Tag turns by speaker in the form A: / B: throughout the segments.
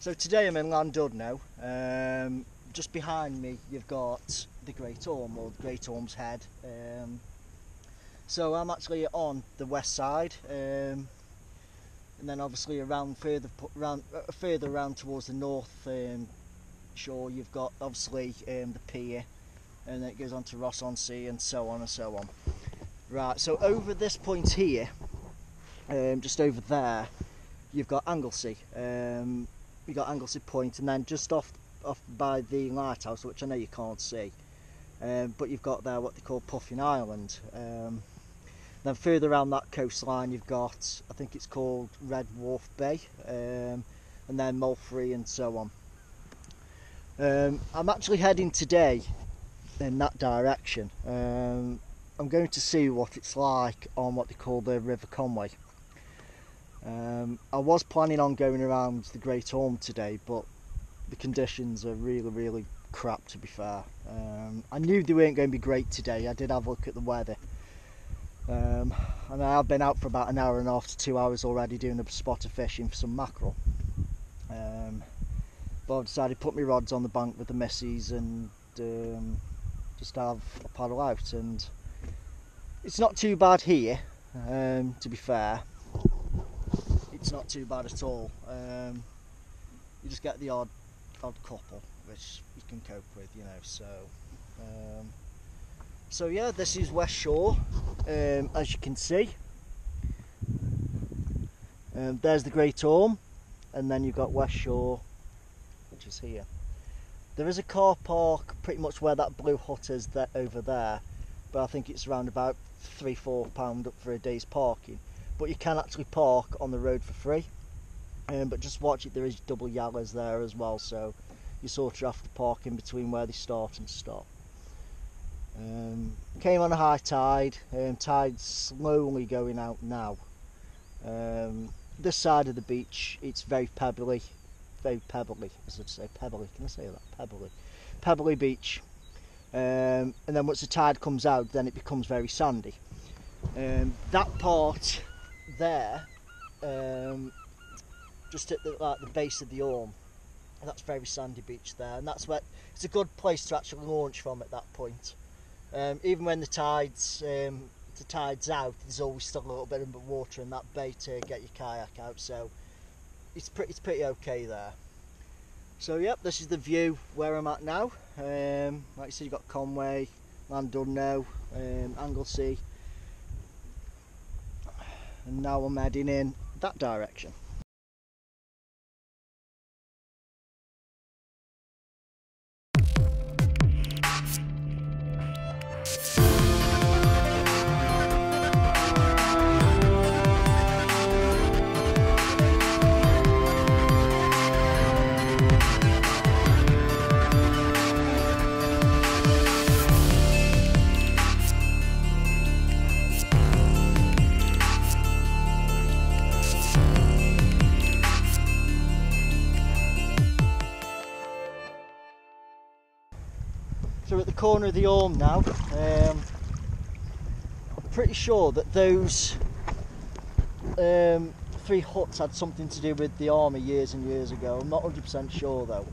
A: So today I'm in Llandudno. Um, just behind me you've got the Great Orme or the Great Orme's Head. Um, so I'm actually on the west side, um, and then obviously around further around, uh, further around towards the north um, shore you've got obviously um, the pier, and then it goes on to Rhos on Sea and so on and so on. Right, so over this point here, um, just over there, you've got Anglesey. Um, you've got Anglesey Point, and then just off off by the lighthouse, which I know you can't see, um, but you've got there what they call Puffin Island. Um, then further around that coastline, you've got I think it's called Red Wharf Bay, um, and then Moelfre and so on. Um, I'm actually heading today in that direction. Um, I'm going to see what it's like on what they call the River Conway. Um, I was planning on going around the Great Orme today, but the conditions are really, really crap to be fair. Um, I knew they weren't going to be great today. I did have a look at the weather. Um, and I've been out for about an hour and a half to two hours already doing a spot of fishing for some mackerel. Um, but I've decided to put my rods on the bank with the missus and um, just have a paddle out and it's not too bad here, um, to be fair. It's not too bad at all. Um, you just get the odd, odd couple, which you can cope with, you know. So, um, so yeah, this is West Shore, um, as you can see. Um, there's the Great Orme, and then you've got West Shore, which is here. There is a car park pretty much where that blue hut is there, over there, but I think it's around about three, four pound up for a day's parking. But you can actually park on the road for free. Um, but just watch it, there is double yellows there as well, so you sort of have to park in between where they start and stop. Um, came on a high tide, um, tide's slowly going out now. Um, this side of the beach, it's very pebbly, very pebbly, as I'd say, pebbly, can I say that? Pebbly. Pebbly beach. Um, and then once the tide comes out, then it becomes very sandy. Um, that part there, um, just at the, like, the base of the Orme, that's very sandy beach there, and that's where it's a good place to actually launch from at that point. Um, even when the tides um, the tide's out, there's always still a little bit of water in that bay to get your kayak out, so it's pretty it's pretty okay there. So yep, this is the view where I'm at now. Um, like I said, you've got Conway, Llandudno, um, Anglesey, and now I'm heading in that direction. The Orme now. Um, I'm pretty sure that those um, three huts had something to do with the army years and years ago. I'm not 100% sure though.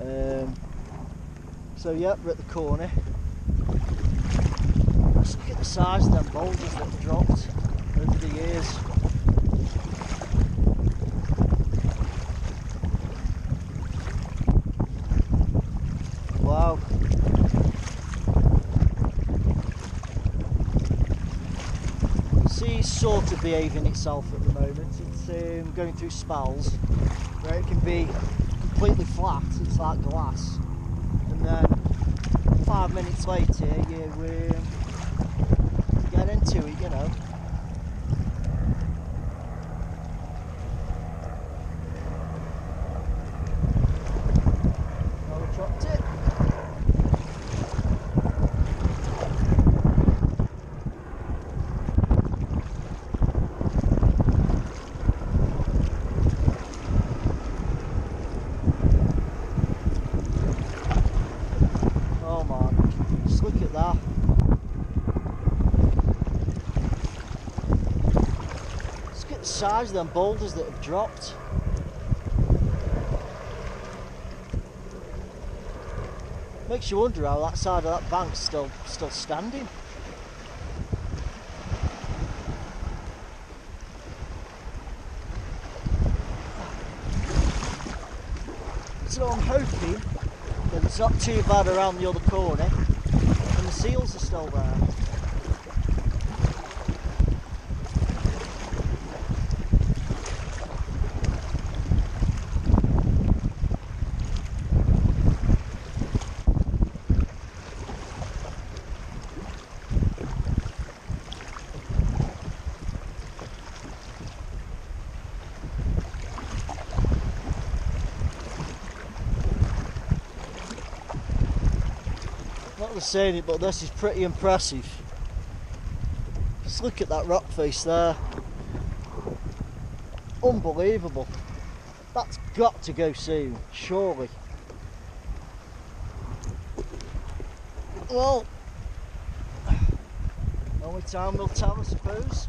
A: Um, so yeah, we're at the corner. Let's look at the size of them boulders that dropped over the years. Wow. sea's sort of behaving itself at the moment. It's um, going through spells where it can be completely flat, it's like glass, and then five minutes later you um, get into it, you know. size of them boulders that have dropped. Makes you wonder how that side of that bank's still still standing. So I'm hoping that it's not too bad around the other corner and the seals are still there. Not saying it, but this is pretty impressive. Just look at that rock face there. Unbelievable. That's got to go soon, surely. Well, only time will tell, I suppose.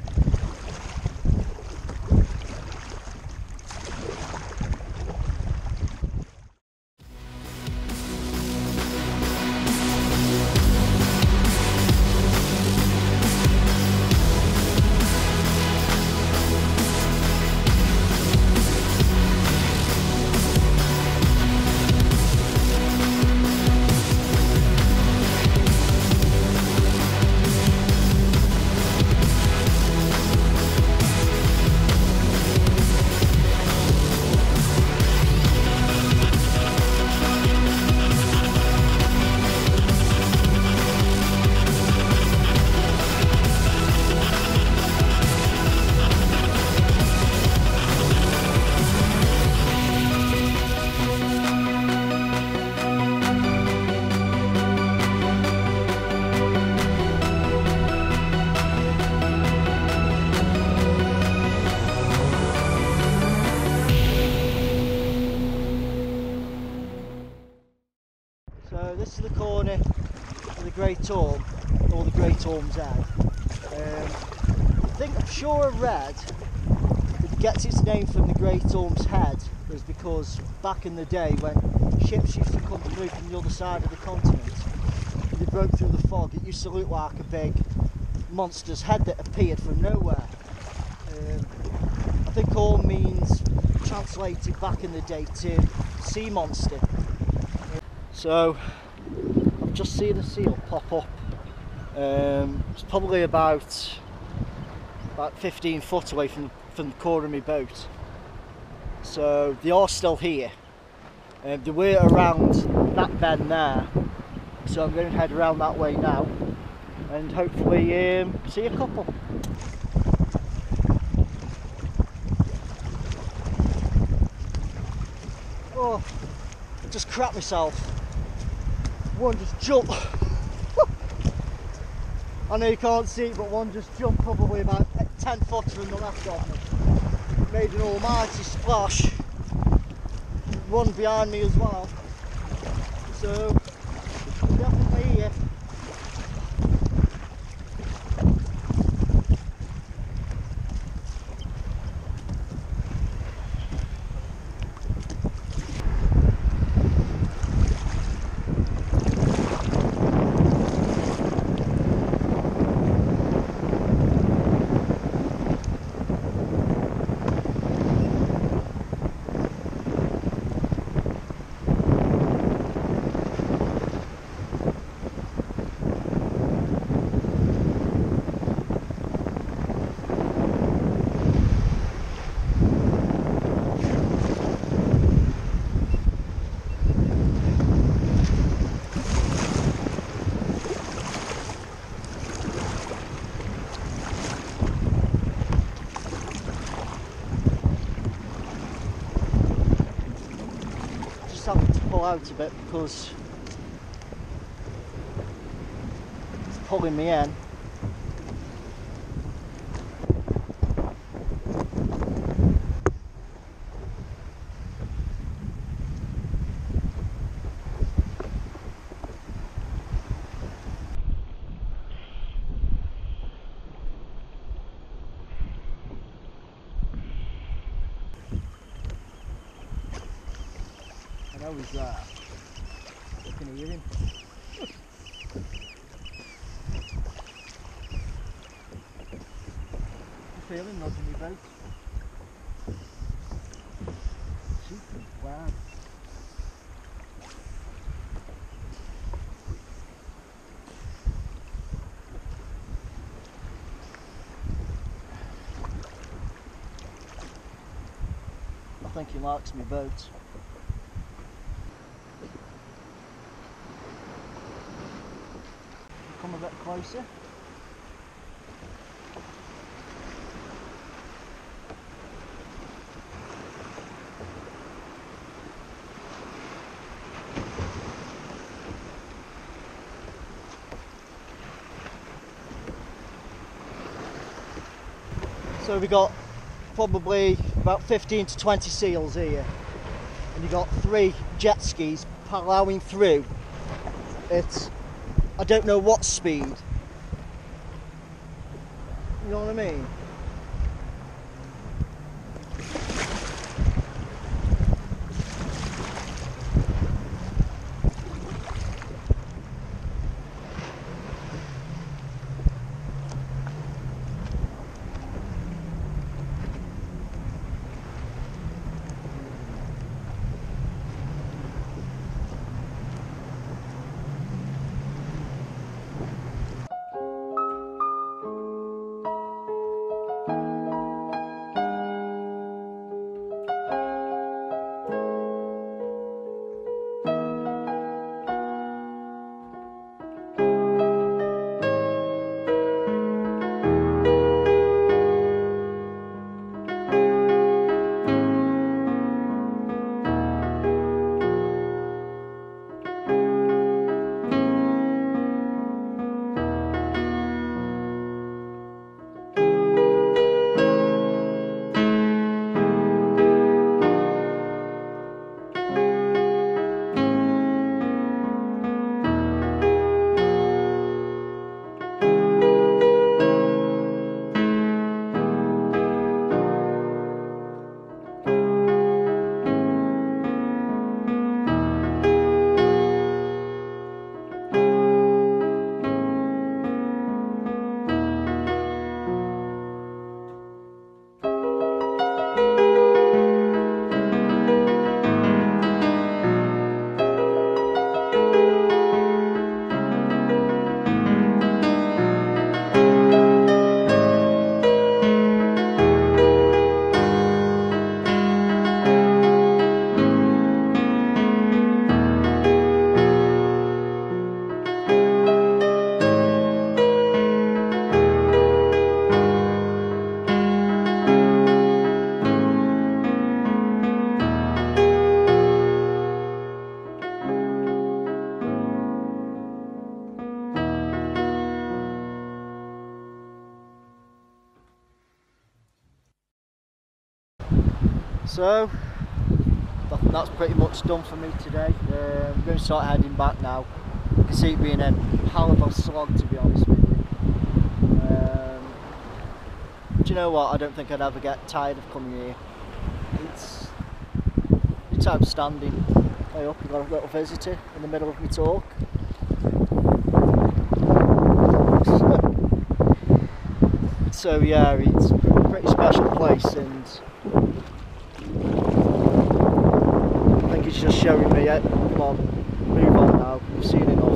A: The Great Orme, or the Great Orme's Head. Um, I think, I'm sure I read it gets its name from the Great Orme's Head is because back in the day when ships used to come through from the other side of the continent, and they broke through the fog, it used to look like a big monster's head that appeared from nowhere. Um, I think Orme means translated back in the day to sea monster. So just seen a seal pop up. Um, it's probably about about 15 foot away from from the core of my boat. So they are still here. Um, they were around that bend there. So I'm going to head around that way now and hopefully um, see a couple. Oh, I just crap myself. One just jumped. I know you can't see it, but one just jumped probably about 10 foot from the left of me. Made an almighty splash. One behind me as well. So, definitely here. just having to pull out a bit because it's pulling me in. He's there. can hear him. You feel him your boat? Wow. I think he likes me boat. Come a bit closer. So we got probably about 15 to 20 seals here and you got three jet skis plowing through at I don't know what speed. You know what I mean So that's pretty much done for me today. Uh, I'm going to start heading back now. You can see it being a hell of a slog to be honest with you. Um, do you know what? I don't think I'd ever get tired of coming here. It's it's outstanding. Hey up, you got a little visitor in the middle of my talk. so yeah, it's a pretty special place and I think it's just showing me it. Come on, move on now. We've seen enough.